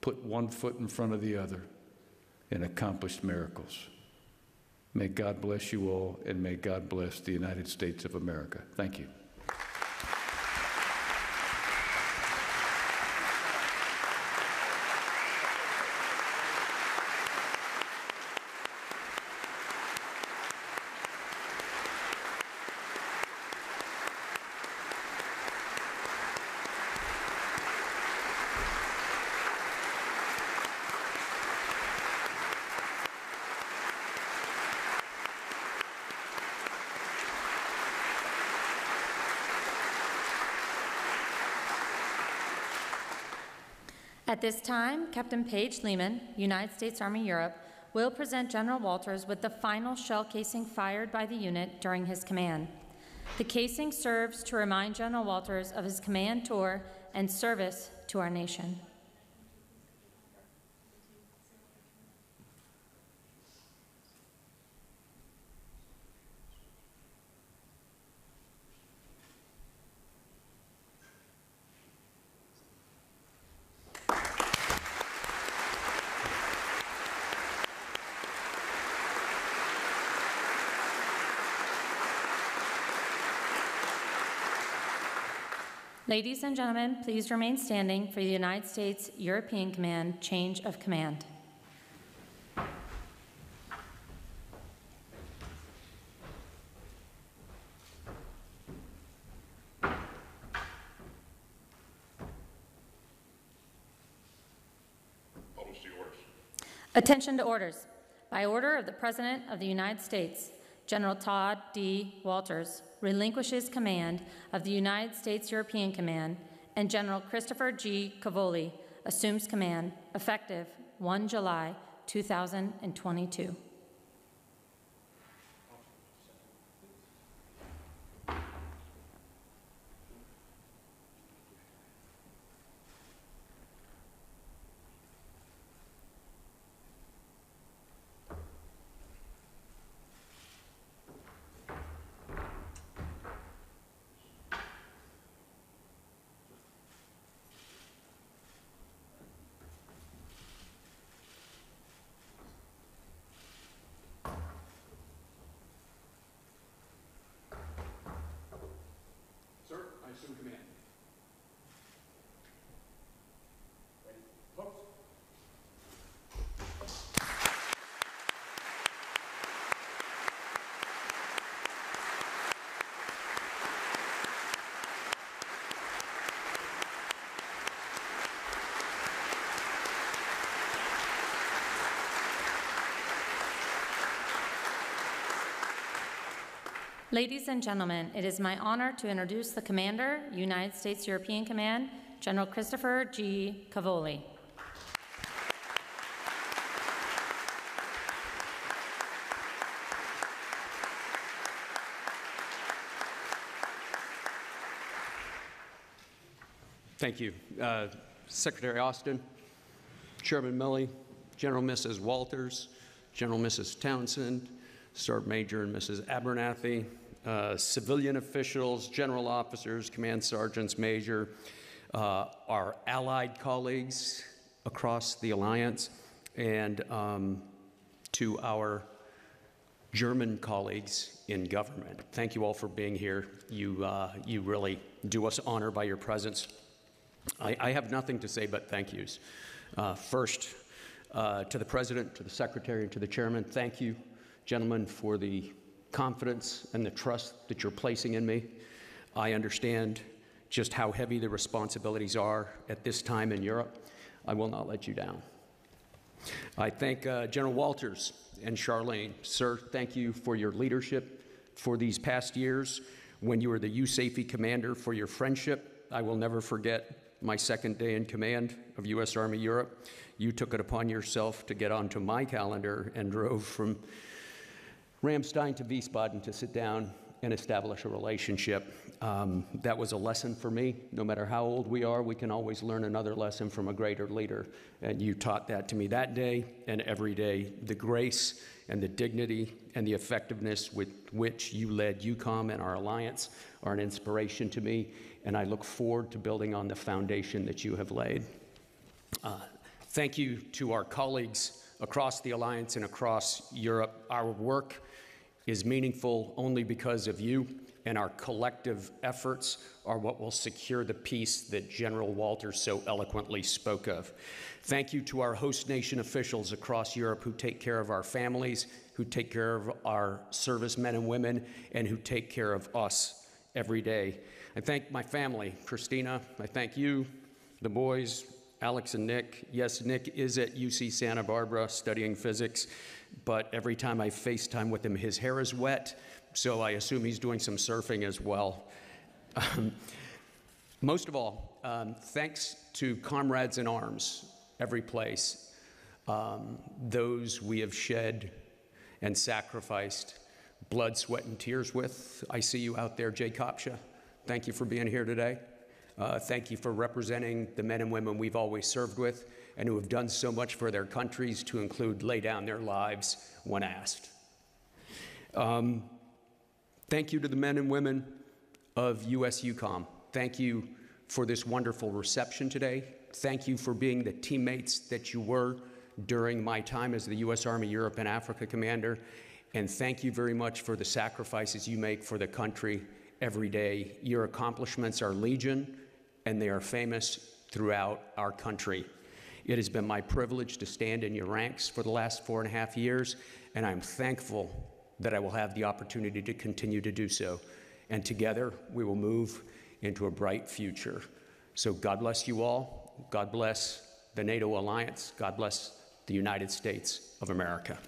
put one foot in front of the other and accomplished miracles. May God bless you all, and may God bless the United States of America. Thank you. At this time, Captain Paige Lehman, United States Army Europe, will present General Wolters with the final shell casing fired by the unit during his command. The casing serves to remind General Wolters of his command tour and service to our nation. Ladies and gentlemen, please remain standing for the United States European Command change of command. Publish the orders. Attention to orders. By order of the President of the United States, General Tod D. Wolters relinquishes command of the United States European Command, and General Christopher G. Cavoli assumes command effective 1 July 2022. Sir, I assume command. Ladies and gentlemen, it is my honor to introduce the Commander, United States European Command, General Christopher G. Cavoli. Thank you. Uh, Secretary Austin, Chairman Milley, General Mrs. Wolters, General Mrs. Townsend, Sergeant Major and Mrs. Abernathy, uh, civilian officials, general officers, command sergeants, major, uh, our allied colleagues across the alliance, and um, to our German colleagues in government. Thank you all for being here. You, uh, you really do us honor by your presence. I, I have nothing to say but thank yous. Uh, first, uh, to the President, to the Secretary, and to the Chairman, thank you, gentlemen, for the confidence and the trust that you're placing in me. I understand just how heavy the responsibilities are at this time in Europe. I will not let you down. I thank uh, General Wolters and Charlene. Sir, thank you for your leadership for these past years when you were the USAFE commander for your friendship. I will never forget my second day in command of U.S. Army Europe. You took it upon yourself to get onto my calendar and drove from Ramstein to Wiesbaden to sit down and establish a relationship. Um, that was a lesson for me. No matter how old we are, we can always learn another lesson from a greater leader. And you taught that to me that day and every day. The grace and the dignity and the effectiveness with which you led EUCOM and our alliance are an inspiration to me. And I look forward to building on the foundation that you have laid. Uh, thank you to our colleagues across the alliance and across Europe. Our work is meaningful only because of you, and our collective efforts are what will secure the peace that General Wolters so eloquently spoke of. Thank you to our host nation officials across Europe who take care of our families, who take care of our servicemen and women, and who take care of us every day. I thank my family, Christina. I thank you, the boys, Alex and Nick. Yes, Nick is at UC Santa Barbara studying physics, but every time I FaceTime with him, his hair is wet, so I assume he's doing some surfing as well. Um, most of all, um, thanks to comrades in arms, every place, um, those we have shed and sacrificed blood, sweat, and tears with. I see you out there, Jay Kopsha. Thank you for being here today. Uh, thank you for representing the men and women we've always served with and who have done so much for their countries, to include lay down their lives when asked. Um, thank you to the men and women of USEUCOM. Thank you for this wonderful reception today. Thank you for being the teammates that you were during my time as the U.S. Army Europe and Africa Commander. And thank you very much for the sacrifices you make for the country every day. Your accomplishments are legion, and they are famous throughout our country. It has been my privilege to stand in your ranks for the last four and a half years, and I'm thankful that I will have the opportunity to continue to do so. And together, we will move into a bright future. So, God bless you all. God bless the NATO alliance. God bless the United States of America.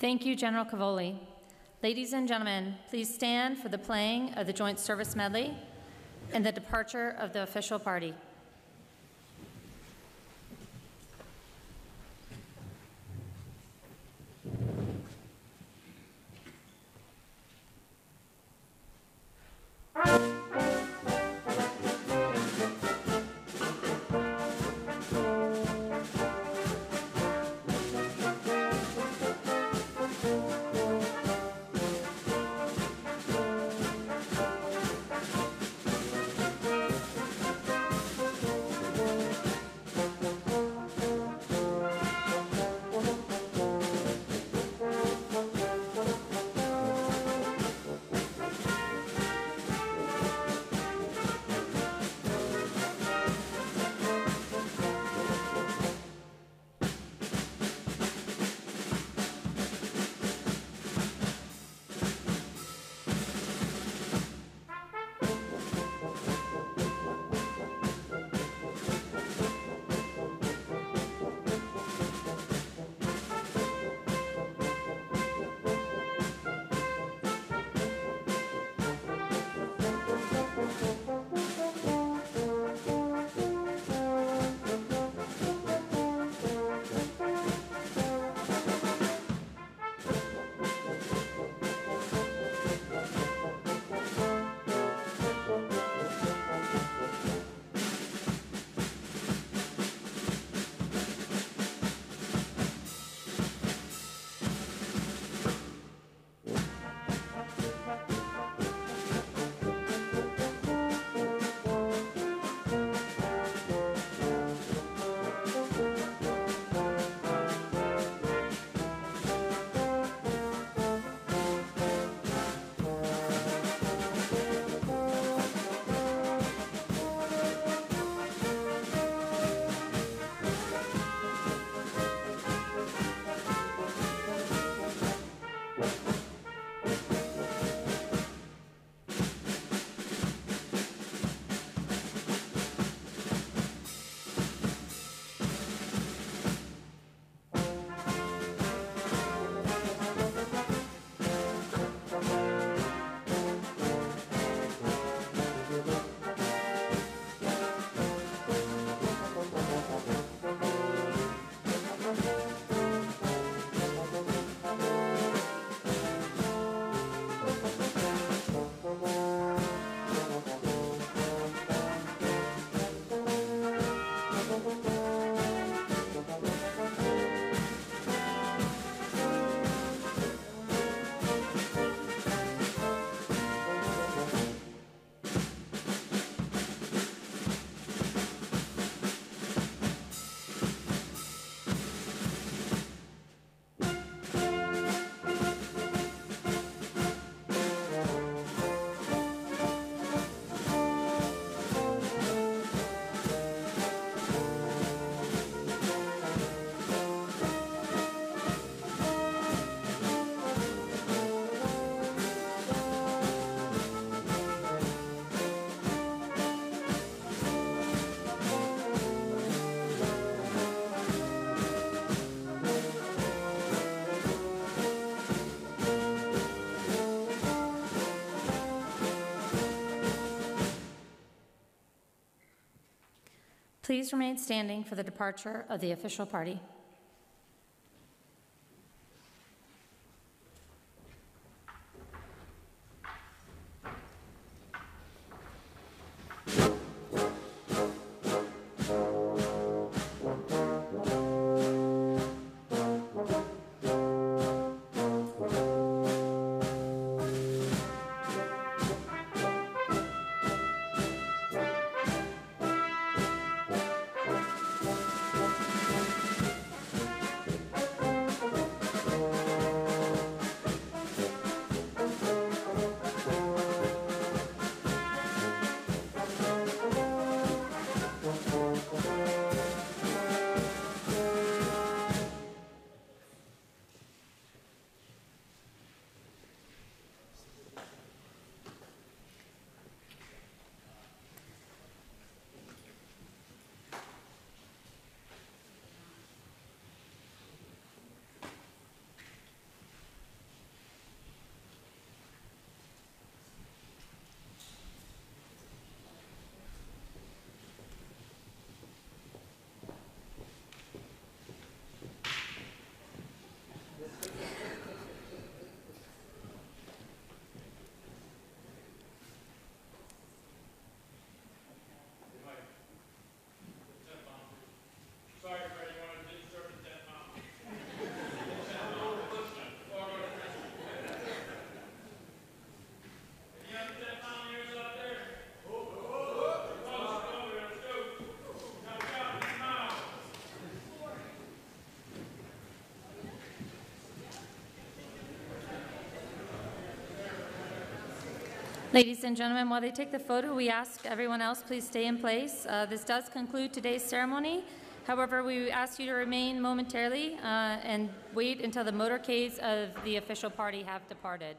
Thank you, General Cavoli. Ladies and gentlemen, please stand for the playing of the Joint Service Medley and the departure of the official party. Please remain standing for the departure of the official party. Ladies and gentlemen, while they take the photo, we ask everyone else please stay in place. Uh, This does conclude today's ceremony. However, we ask you to remain momentarily uh, and wait until the motorcades of the official party have departed.